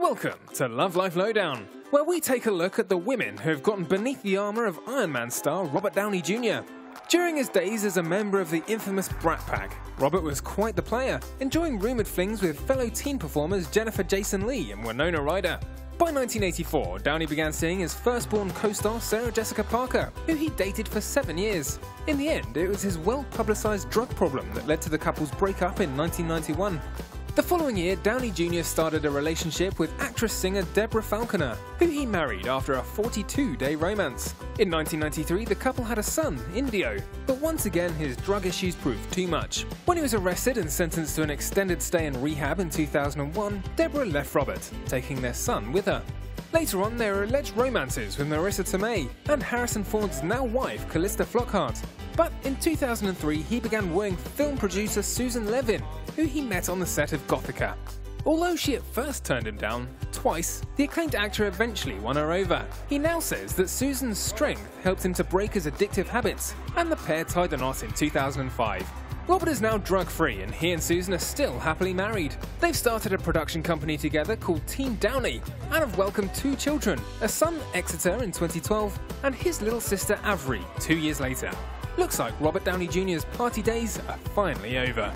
Welcome to Love Life Lowdown, where we take a look at the women who have gotten beneath the armour of Iron Man star Robert Downey Jr. During his days as a member of the infamous Brat Pack, Robert was quite the player, enjoying rumoured flings with fellow teen performers Jennifer Jason Leigh and Winona Ryder. By 1984, Downey began seeing his firstborn co-star Sarah Jessica Parker, who he dated for seven years. In the end, it was his well-publicised drug problem that led to the couple's breakup in 1991. The following year, Downey Jr. started a relationship with actress-singer Deborah Falconer, who he married after a 42-day romance. In 1993, the couple had a son, Indio, but once again his drug issues proved too much. When he was arrested and sentenced to an extended stay in rehab in 2001, Deborah left Robert, taking their son with her. Later on, there are alleged romances with Marisa Tomei and Harrison Ford's now wife, Calista Flockhart. But in 2003, he began wooing film producer Susan Levin, who he met on the set of Gothika. Although she at first turned him down, twice, the acclaimed actor eventually won her over. He now says that Susan's strength helped him to break his addictive habits, and the pair tied the knot in 2005. Robert is now drug free, and he and Susan are still happily married. They've started a production company together called Team Downey and have welcomed two children a son, Exton, in 2012, and his little sister, Avri, two years later. Looks like Robert Downey Jr.'s party days are finally over.